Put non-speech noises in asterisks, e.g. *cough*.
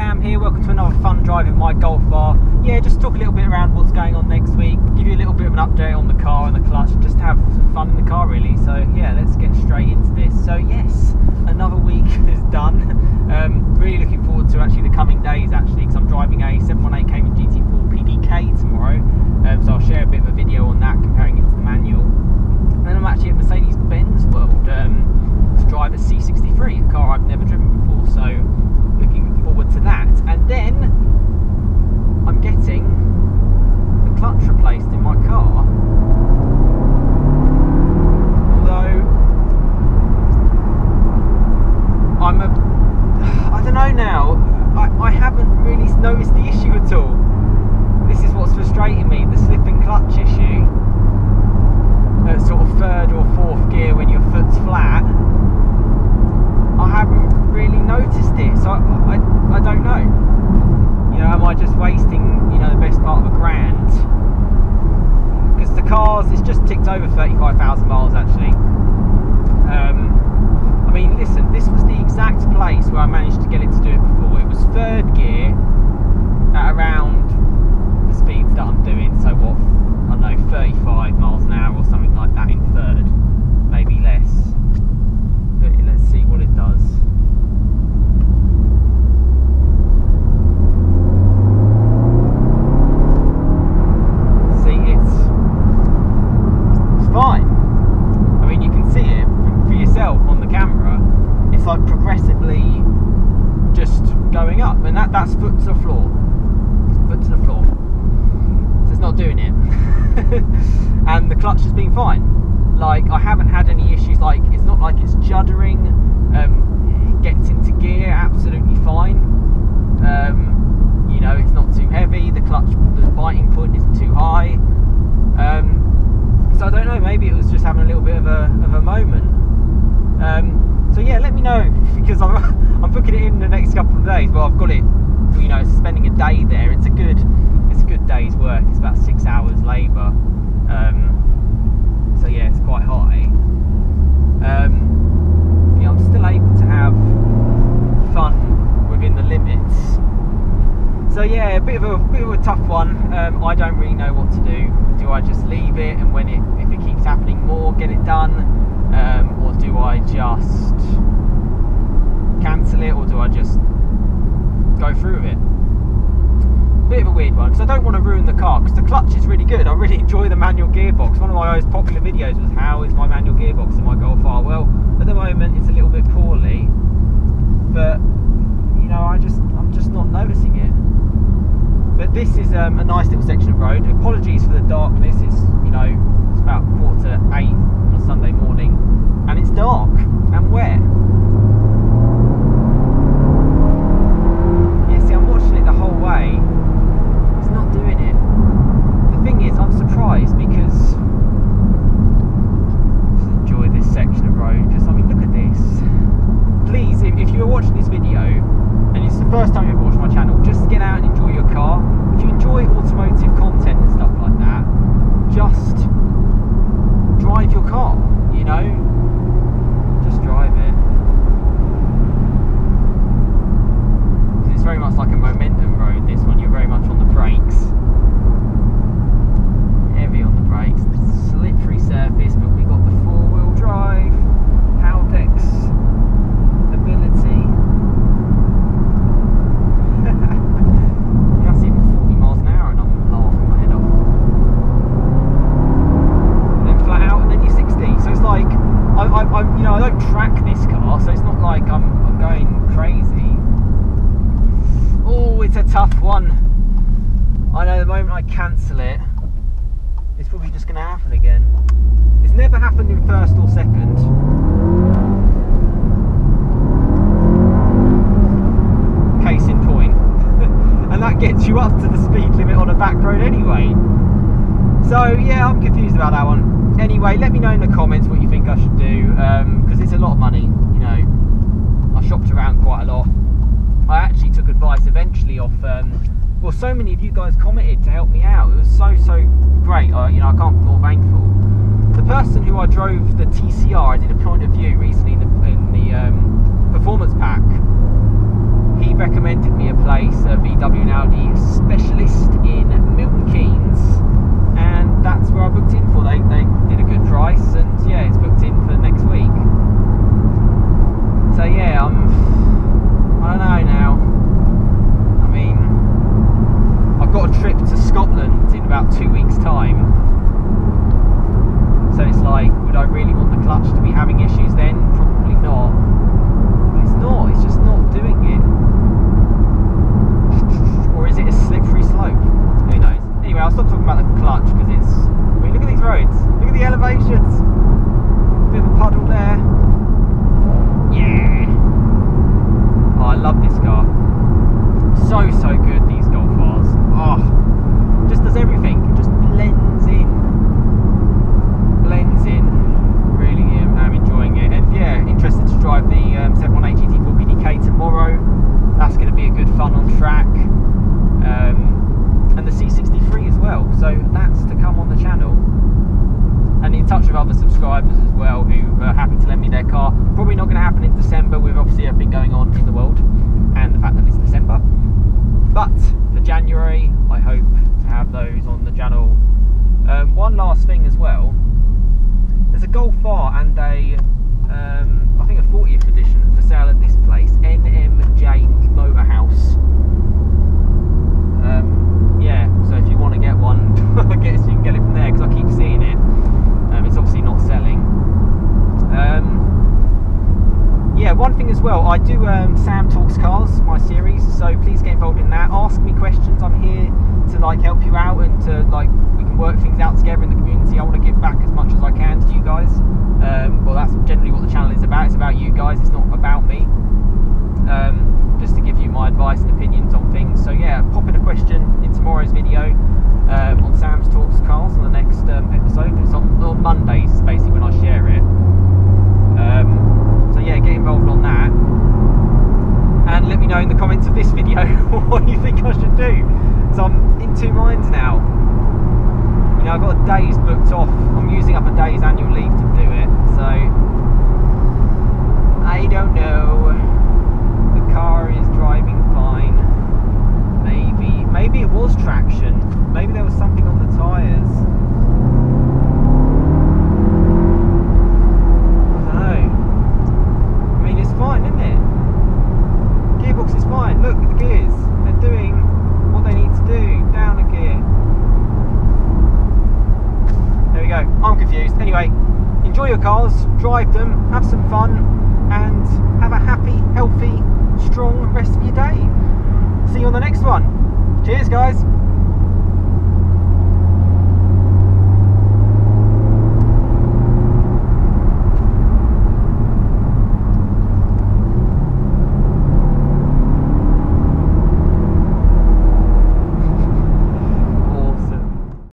Sam here. Welcome to another fun drive in my Golf R. Yeah, just talk a little bit around what's going on next week. Give you a little bit of an update on the car and the clutch. Just have some fun in the car, really. So yeah, let's get straight into this. So yes, another week *laughs* is done. Um, really looking forward to actually the coming days, actually, because I'm driving a 718 Cayman GT4 PDK tomorrow. Um, so I'll share a bit of a video on that, comparing it to the manual. And then I'm actually at Mercedes-Benz World um, to drive a C63, a car I've never driven before. So looking forward to that. And then I'm getting the clutch replaced in my car. Although I'm a I don't know now. I, I haven't really noticed the issue at all. This is what's frustrating me, the slipping clutch issue. At sort of third or fourth gear when your foot's flat. I haven't really noticed it, so I, I, I don't know. You know, am I just wasting, you know, the best part of a grand? Because the car's, it's just ticked over 35,000 miles actually. Um, I mean, listen, this was the exact place where I managed to get it to do it before. It was third gear at around the speeds that I'm doing, so what, I don't know, 35 miles an hour or something like that in third, maybe less. But let's see what it does. See, it's, it's fine. I mean, you can see it for yourself on the camera. It's like progressively just going up, and that that's foot to the floor, foot to the floor. So it's not doing it, and the clutch has been fine. Like I haven't had any issues. Like it's not like it's juddering. Um, it gets into gear absolutely fine. Um, you know, it's not too heavy. The clutch, the biting point isn't too high. Um, so I don't know. Maybe it was just having a little bit of a of a moment. Um, so yeah, let me know *laughs* because I'm *laughs* I'm booking it in the next couple of days. But I've got it, you know, spending a day there. It's a good it's a good day's work. It's about six hours labour. Um, so yeah, it's quite high. Um, I'm still able to have fun within the limits. So yeah, a bit of a bit of a tough one. Um, I don't really know what to do. Do I just leave it and when it if it keeps happening more, get it done, um, or do I just cancel it, or do I just go through with it? Bit of a weird one because I don't want to ruin the car because the clutch is really good. I really enjoy the manual gearbox. One of my most popular videos was how is my manual gearbox in my Golf R? Well, at the moment it's a little bit poorly, but you know I just I'm just not noticing it. But this is um, a nice little section of road. Apologies for the darkness. It's you know it's about quarter to eight on a Sunday morning, and it's dark and wet. Yeah, see, I'm watching it the whole way. It's not doing it. The thing is, I'm surprised because just enjoy this section of road. Because I mean, look at this. Please, if, if you are watching this video and it's the first time you've watched my channel, just get out and enjoy your car. If you enjoy automotive content and stuff like that, just drive your car. You know, just drive it. It's very much like a momentum road. This one, you're very much on the brakes, heavy on the brakes. Slip-free surface, but we got the four-wheel drive, Haldex ability. That's even 40 miles an hour, and I'm laughing my head off. Then flat out, and then you're 60. So it's like I, I, I you know, I don't track this car, so it's not like I'm, I'm going crazy. Oh, it's a tough one. I know the moment I cancel it, it's probably just going to happen again. It's never happened in first or second. Case in point. *laughs* and that gets you up to the speed limit on a back road anyway. So yeah, I'm confused about that one. Anyway, let me know in the comments what you think I should do, because it's a lot of money, you know. I shopped around quite a lot. I actually took advice eventually off, um, well, so many of you guys commented to help me out. It was so, so great. Uh, you know, I can't be more thankful. The person who I drove the TCR, I did a point of view recently in the, in the um, performance pack. He recommended me a place place, a VW and Audi specialist in Milton Keynes, and that's where I booked in for. They they did a good price, and yeah, it's booked in for next week. So yeah, I'm. I don't know now. I mean, I've got a trip to Scotland in about two weeks' time. So it's like, would I really want the clutch to be having issues then? Probably not. But it's not. It's just not doing it. or is it a slippery slope? Who knows? Anyway, I'll stop talking about the clutch because it's. I mean, look at these roads. Look at the elevations. Bit of a puddle there. Yeah. Oh, I love this car. So so good. These Golf R's. Oh, just does everything. It just blends in. Blends in. Really am, am enjoying it. And yeah, interested to drive the um, 718 GT4 PDK tomorrow. That's going to be a good fun on track. Um, and the C63 as well. So that's to come on the channel. And in touch with other subscribers as well who are happy to lend me their car. Probably not going to happen in December with obviously everything going on in the world and the fact that it's December. But for January, I hope to have those on the channel. Um, one last thing as well. There's a Golf R and a, um, I think a 40th edition for sale at this place, NM James Motor House. Um, yeah, so if you want to get one, I guess you can get it from there because I keep seeing it. Um, it's obviously not selling. Um, yeah, one thing as well, I do um, Sam Talks Cars, my series, so please get involved in that. Ask me questions. I'm here to like help you out and to like we can work things out together in the community. I want to give back as much as I can to you guys. Um, well, that's generally what the channel is about. It's about you guys. It's not about me. Um, just to give you my advice and opinions on things. So yeah, pop in a question in tomorrow's video um, on Sam's Talks Cars on the next um, episode. It's on, on Mondays, basically when I share it. Um, so yeah, get involved on that. And let me know in the comments of this *laughs* what you think I should do. So I'm in two minds now. You know, I've got a day's booked off. I'm using up a day's annual leave to do it. So I don't know. The car is driving fine. Maybe, maybe it was traction. Maybe there was something on the tyres. I don't know. I mean, it's fine, isn't it? Gearbox is fine. Look at the gears. They're doing what they need to do. Down a gear. There we go. I'm confused. Anyway, enjoy your cars, drive them, have some fun, and have a happy, healthy, strong rest of your day. See you on the next one. Cheers, guys.